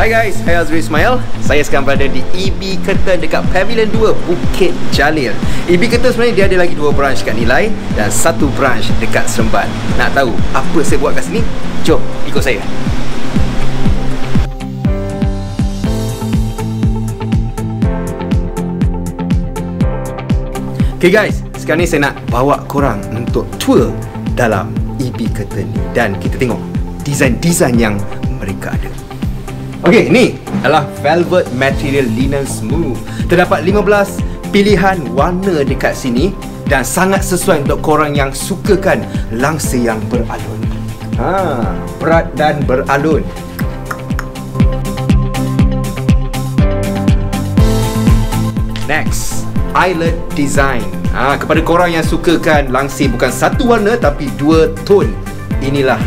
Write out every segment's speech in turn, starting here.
Hai guys, saya Azri Ismail. Saya sekarang berada di EB Curtain dekat Pavilion 2 Bukit Jalil. EB Curtain sebenarnya dia ada lagi dua branch kat Nilai Dan satu branch dekat Seremban. Nak tahu apa saya buat kat sini? Jom, ikut saya. Okay guys, sekarang ni saya nak bawa korang untuk tour dalam EB Curtain ni. Dan kita tengok design-design yang mereka ada Okey, ni adalah velvet material linen smooth. Terdapat 15 pilihan warna dekat sini dan sangat sesuai untuk korang yang sukakan langsir yang beralun. Ha, berat dan beralun. Next, eyelid design. Ha, kepada korang yang sukakan langsir bukan satu warna tapi dua tone. Inilah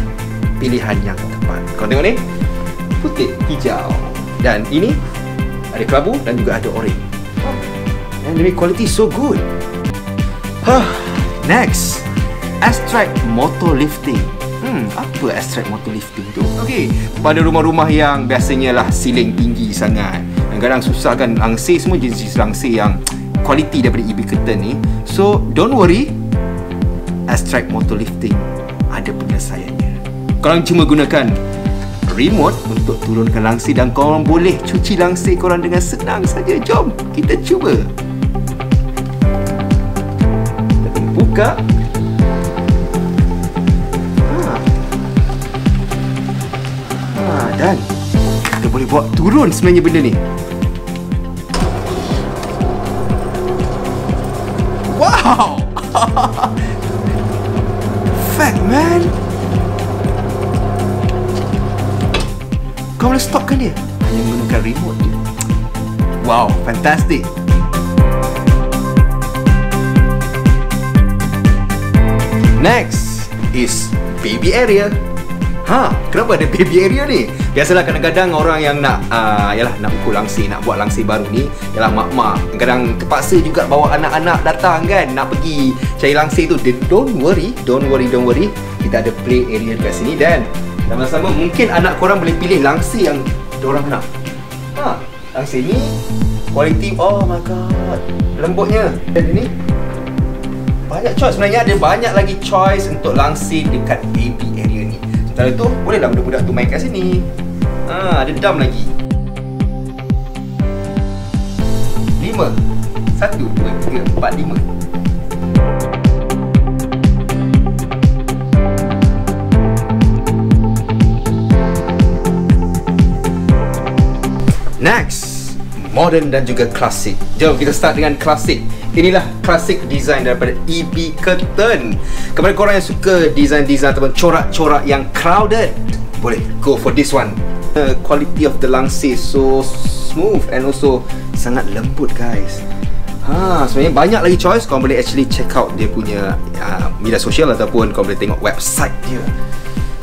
pilihan yang tepat. Kau tengok ni? Putih, hijau. Dan ini ada kelabu dan juga ada orange. And the quality so good. Huh. Next. Abstract motor lifting. Hmm, apa abstract motor lifting tu? Okey, pada rumah-rumah yang biasanya lah siling tinggi sangat. Kadang-kadang susah kan langsir semua jenis langsir yang quality daripada EB Curtain ni. So, don't worry. Abstract motor lifting ada penyelesaiannya. Korang cuma gunakan remote untuk turunkan langsir dan korang boleh cuci langsir korang dengan senang saja. Jom kita cuba. Kita buka. Ha. Ha, dan kita boleh buat turun sebenarnya benda ni. Wow! Fat man! Kau boleh stopkan dia hanya menggunakan remote je wow fantastic next is baby area Ha, kenapa ada baby area ni? Biasalah kadang-kadang orang yang nak uh, yalah nak ukur langsir, nak buat langsir baru ni, yalah mak-mak kadang terpaksa juga bawa anak-anak datang kan nak pergi cari langsir tu. Don't worry, don't worry, don't worry. Kita ada play area dekat sini dan sama-sama mungkin anak korang boleh pilih langsir yang diorang nak. Ha, langsir ni quality oh my god lembutnya. Dan ini banyak choice. Sebenarnya ada banyak lagi choice untuk langsir dekat baby area ni. Sementara tu bolehlah budak-budak tu main kat sini. Ha, ada dam lagi. 5 1, 2, 3, 4, 5 Next, modern dan juga klasik. Jom kita start dengan klasik. Inilah klasik design daripada EB Curtain. Kepada korang yang suka design-design ataupun corak-corak yang crowded, boleh go for this one. The quality of the langsir so smooth and also sangat lembut guys. Ha, sebenarnya banyak lagi choice Kau boleh actually check out dia punya uh, media sosial ataupun kau boleh tengok website dia.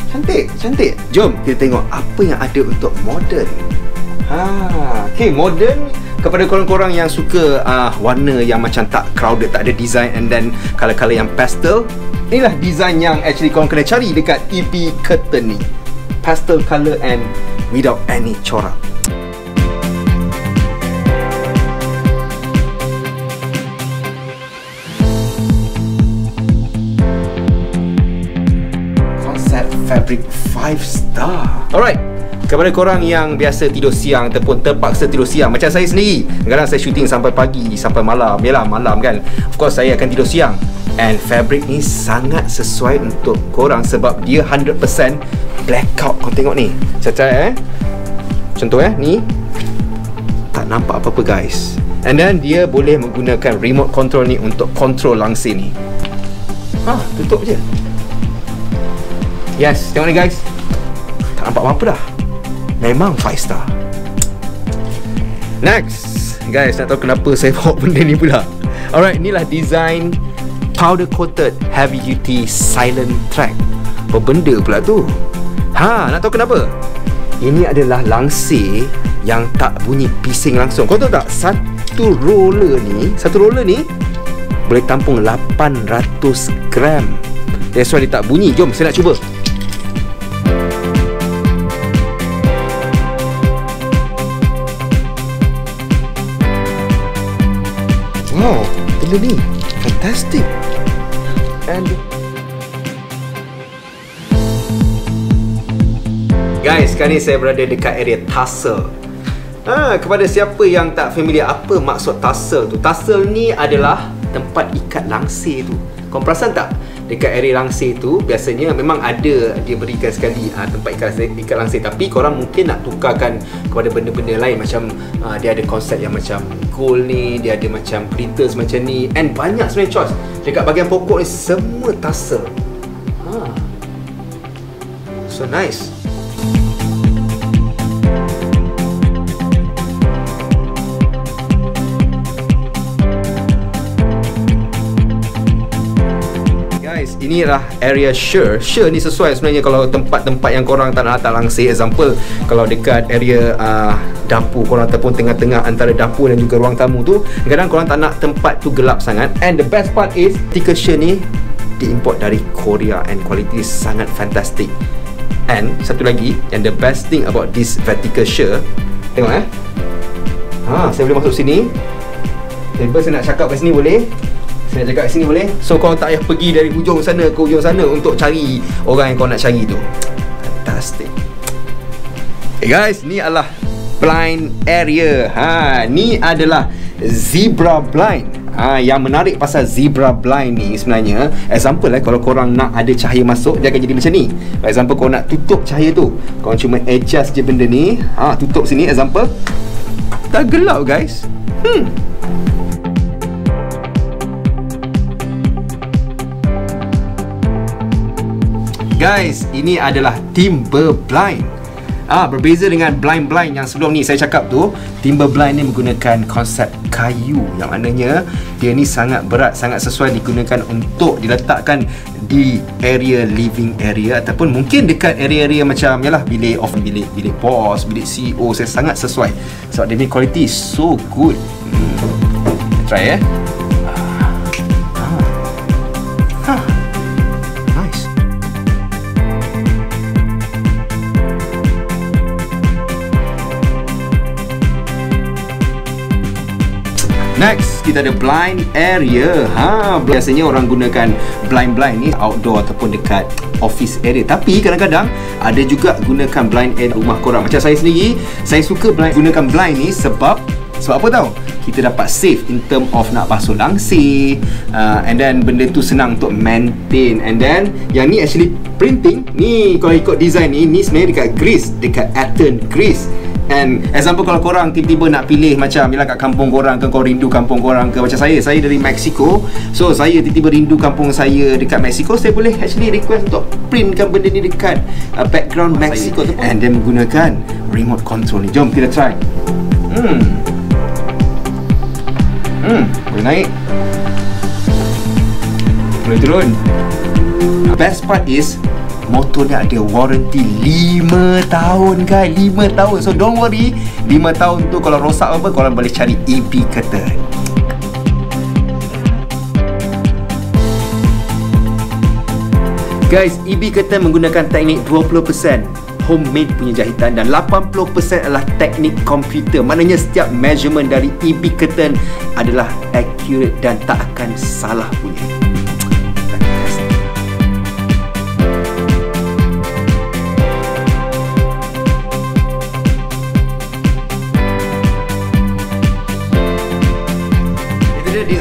Cantik, cantik. Jom kita tengok apa yang ada untuk modern. Ha, okay, modern kepada korang-korang yang suka uh, warna yang macam tak crowded, tak ada design and then color-color yang pastel. Inilah design yang actually korang kena cari dekat EP Curtain ni. Pastel color and without any corak. Concept fabric 5 star. Alright, kepada korang yang biasa tidur siang ataupun terpaksa tidur siang macam saya sendiri kadang saya shooting sampai pagi sampai malam. Yalah malam kan. Of course saya akan tidur siang. And fabric ni sangat sesuai untuk korang sebab dia 100% blackout. Kau tengok ni. Saya eh? Contoh eh? Ni? Tak nampak apa-apa guys. And then dia boleh menggunakan remote control ni untuk control langsir ni. Ha tutup je. Yes tengok ni guys. Tak nampak apa-apa dah Memang 5 star. Next. Guys nak tahu kenapa saya bawa benda ni pula? Alright inilah design Powder coated heavy duty silent track. Apa benda pula tu. Ha nak tahu kenapa? Ini adalah langsir Yang tak bunyi pising langsung. Kau tahu tak Satu roller ni Satu roller ni Boleh tampung 800 gram. That's why dia tak bunyi. Jom saya nak cuba Wow, benda ni fantastic. And Guys, sekarang ni saya berada dekat area Tassel. Ha, kepada siapa yang tak familiar apa maksud Tassel tu? Tassel ni adalah tempat ikat langsir tu. Kau perasan tak? Dekat area langsir tu biasanya memang ada dia berikan sekali ha, tempat ikat langsir, ikat langsir tapi korang mungkin nak tukarkan kepada benda-benda lain macam ha, dia ada konsep yang macam gold ni, dia ada macam printers macam ni and banyak sebenarnya choice. Dekat bahagian pokok ni semua Tassel. Ha. So nice. guys inilah area sure sure ni sesuai sebenarnya kalau tempat-tempat yang korang tak nak letak langsir example kalau dekat area uh, dapur korang ataupun tengah-tengah antara dapur dan juga ruang tamu tu kadang korang tak nak tempat tu gelap sangat. And the best part is sticker sure ni diimport dari Korea and quality sangat fantastic. And satu lagi and the best thing about this vertical sure tengok eh. Ha, saya boleh masuk sini. Tiba saya nak cakap kat sini boleh? Saya cakap kat sini boleh? So kau tak payah pergi dari hujung sana ke hujung sana Untuk cari orang yang kau nak cari tu. Fantastic. Hey guys, ni adalah blind area. Ha, Ni adalah zebra blind. Ha, Yang menarik pasal zebra blind ni sebenarnya Example eh, kalau korang nak ada cahaya masuk Dia akan jadi macam ni. For example, kau nak tutup cahaya tu Kau cuma adjust je benda ni. Ha, Tutup sini, example. Tak gelap guys. Hmm. Guys, ini adalah timber blind. Ah, berbeza dengan blind-blind yang sebelum ni saya cakap tu, timber blind ni menggunakan konsep kayu yang maknanya dia ni sangat berat, sangat sesuai digunakan untuk diletakkan di area living area ataupun mungkin dekat area-area macam yalah bilik off bilik bilik bos, bilik CEO saya sangat sesuai. Sebab dia ni quality so good. Hmm. Try eh. Next, kita ada blind area. Ha, biasanya orang gunakan blind-blind ni outdoor ataupun dekat office area. Tapi kadang-kadang ada juga gunakan blind area rumah korang. Macam saya sendiri, saya suka blind, gunakan blind ni sebab sebab apa tahu? Kita dapat save in term of nak basuh langsir uh, And then benda tu senang untuk maintain And then yang ni actually printing Ni kalau ikut design ni Ni sebenarnya dekat Greece Dekat Athens, Greece And example kalau korang tiba-tiba nak pilih macam Bila kat kampung korang ke kau rindu kampung korang ke? Macam saya, saya dari Mexico So saya tiba-tiba rindu kampung saya dekat Mexico Saya boleh actually request untuk printkan benda ni dekat uh, background Mexico tu And then menggunakan remote control ni. Jom kita try. Hmm. Hmm, boleh naik? Boleh turun. Best part is motor ni ada warranty 5 tahun guys 5 tahun so don't worry 5 tahun tu kalau rosak apa korang boleh cari EP curtain Guys, EB curtain menggunakan teknik 20% homemade punya jahitan dan 80% adalah teknik komputer. Maknanya setiap measurement dari EB curtain adalah accurate dan tak akan salah punya.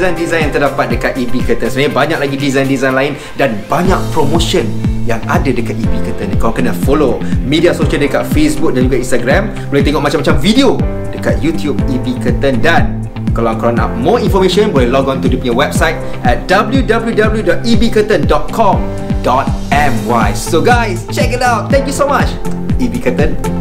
Design-design yang terdapat dekat EB Curtain. Sebenarnya banyak lagi design-design lain Dan banyak promotion yang ada dekat EB Curtain Kau kena follow media sosial dekat Facebook dan juga Instagram. Boleh tengok macam-macam video dekat YouTube EB Curtain. Dan kalau korang nak more information Boleh log on to dia punya website At www.ebcurtain.com.my So guys, check it out. Thank you so much EB Curtain